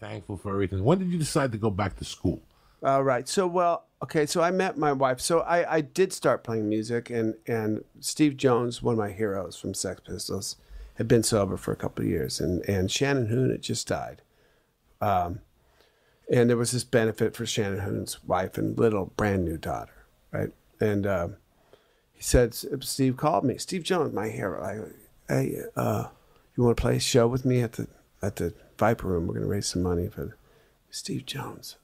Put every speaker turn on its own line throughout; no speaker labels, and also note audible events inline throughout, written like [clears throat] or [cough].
thankful for everything. When did you decide to go back to school?
All right. So well, okay. So I met my wife. So I I did start playing music, and and Steve Jones, one of my heroes from Sex Pistols, had been sober for a couple of years, and and Shannon Hoon had just died. Um, and there was this benefit for Shannon Hoon's wife and little brand new daughter, right? And um, he said, Steve called me, Steve Jones, my hero. I, hey, uh, you want to play a show with me at the at the Viper Room? We're going to raise some money for Steve Jones.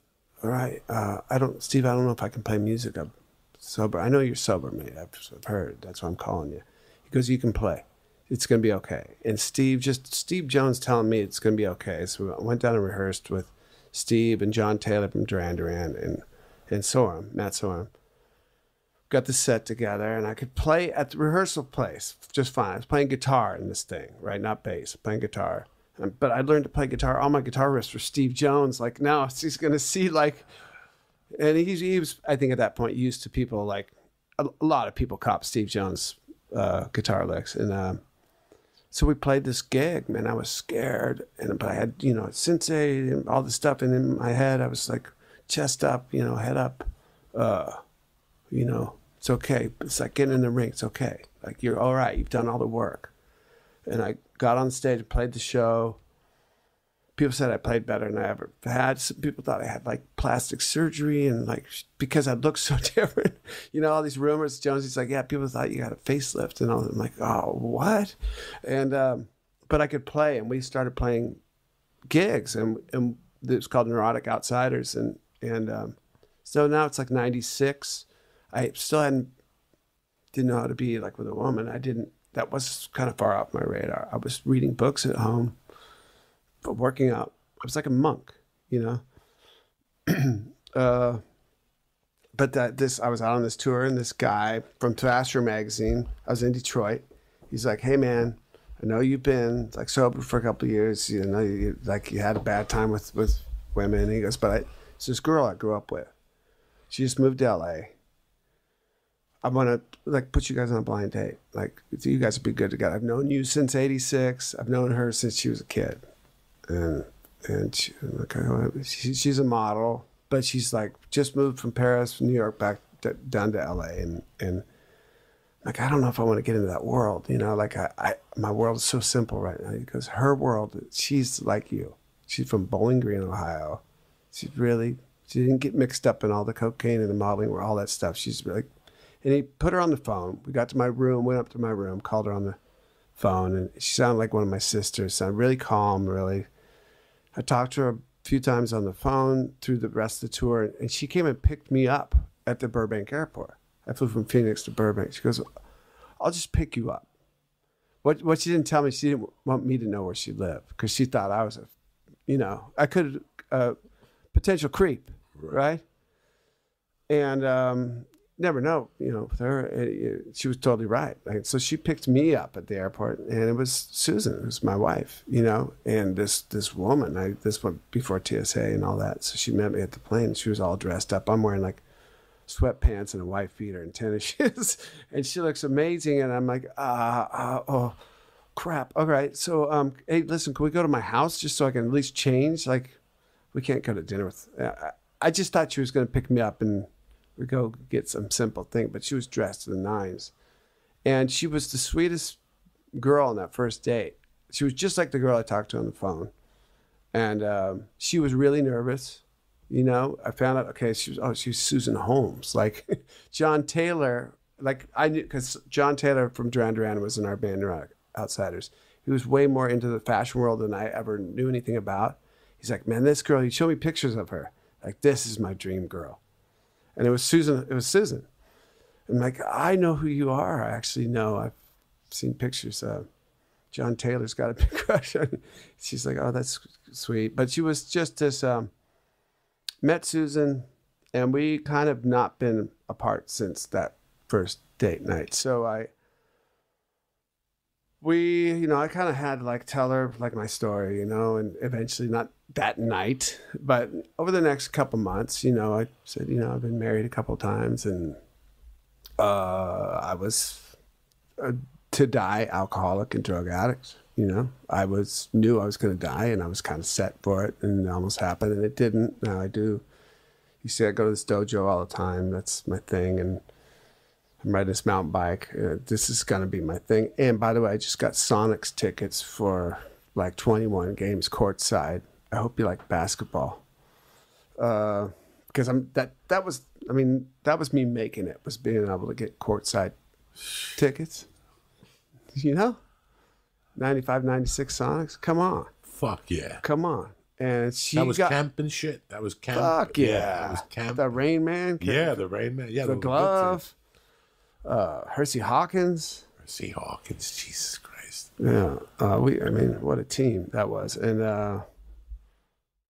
All right, uh, I don't, Steve. I don't know if I can play music. I'm sober. I know you're sober, mate. I've, heard. That's why I'm calling you. He goes, you can play. It's going to be okay. And Steve, just Steve Jones telling me it's going to be okay. So I went down and rehearsed with Steve and John Taylor from Duran Duran and and Sorum, Matt Sorum. Got the set together, and I could play at the rehearsal place just fine. I was playing guitar in this thing, right? Not bass, playing guitar. But I learned to play guitar. All my guitar riffs were Steve Jones. Like now, [laughs] he's going to see like, and he, he was, I think, at that point used to people like a, a lot of people cop Steve Jones uh, guitar licks, and um, so we played this gig, man. I was scared, and but I had you know sensei and all the stuff, and in my head I was like chest up, you know, head up. Uh, you know, it's okay. It's like getting in the ring. It's okay. Like you're all right. You've done all the work. And I got on stage, and played the show people said I played better than I ever had. Some people thought I had like plastic surgery and like because I looked [laughs] so different. You know, all these rumors. Jonesy's like, yeah, people thought you had a facelift and. I'm like, oh, what? And um, but I could play, and we started playing gigs, and and it was called Neurotic Outsiders, and and um, so now it's like '96. I still hadn't didn't know how to be like with a woman. I didn't. That was kind of far off my radar. I was reading books at home but working out. I was like a monk, you know. [clears throat] uh, but that this, I was out on this tour, and this guy from Thrasher magazine, I was in Detroit. He's like, "Hey, man, I know you've been like sober for a couple years. You know, you, like you had a bad time with with women." He goes, "But I, it's this girl I grew up with. She just moved to L.A. I want to like put you guys on a blind date. Like you guys would be good together. I've known you since '86. I've known her since she was a kid." and and she, she, she's a model, but she's like just moved from Paris, New York, back to, down to LA, and and like I don't know if I want to get into that world, you know. Like I, I my world is so simple right now because her world, she's like you. She's from Bowling Green, Ohio. She's really she didn't get mixed up in all the cocaine and the modeling or all that stuff. She's really, and he put her on the phone. We got to my room, went up to my room, called her on the phone, and she sounded like one of my sisters. Sounded really calm, really I talked to her a few times on the phone through the rest of the tour, and she came and picked me up at the Burbank airport. I flew from Phoenix to Burbank. She goes, I'll just pick you up. What, what she didn't tell me, she didn't want me to know where she lived because she thought I was a, you know, I could, a potential creep, right? right? And um, never know, you know, with her. It, it, she was totally right. Like, so she picked me up at the airport, and it was Susan, it was my wife, you know, and this this woman. I this went before TSA and all that. So she met me at the plane. She was all dressed up. I'm wearing like sweatpants and a white beater and tennis [laughs] shoes, and she looks amazing. And I'm like, ah, uh, uh, oh. Crap. All right. So, um, hey, listen, can we go to my house just so I can at least change? Like, we can't go to dinner with. Uh, I just thought she was going to pick me up and we go get some simple thing. But she was dressed to the nines. And she was the sweetest girl on that first date. She was just like the girl I talked to on the phone. And um, she was really nervous. You know, I found out, okay, she was, oh, she was Susan Holmes. [laughs] Like John Taylor, like I knew, because John Taylor from Duran Duran was in our band Neurotic Outsiders. He was way more into the fashion world than I ever knew anything about. He's like, man, this girl, he showed me pictures of her. Like, this is my dream girl and it was Susan. It was Susan. I'm like, I know who you are. I actually know. I've seen pictures. Uh, John Taylor's got a big [laughs] crush on. She's like, oh, that's sweet. But she was just this. Um, met Susan, and we kind of not been apart since that first date night. So I we, you know, I kind of had like tell her like my story, you know, and eventually not that night, but over the next couple months, you know, I said, you know, I've been married a couple times and uh, I was a to die alcoholic and drug addict. You know, I was knew I was going to die, and I was kind of set for it, and it almost happened, and it didn't. Now I do. You see, I go to this dojo all the time. That's my thing, and I'm riding this mountain bike. Uh, this is going to be my thing. And by the way, I just got Sonics tickets for like 21 games courtside. I hope you like basketball. Uh, because I'm that that was I mean that was me making it was being able to get courtside tickets. You know, 95, 96 Sonics. Come on,
Fuck yeah.
come on. And she
That was
got
Kemp and shit. That was Kemp.
fuck yeah.
that was Kemp.
The Rain Man.
yeah, the Rain Man. Yeah,
The
those were good
glove. Uh, Hersey Hawkins.
teams. Hawkins, Jesus Christ.
Yeah, uh, we. I mean, what a team that was, and uh,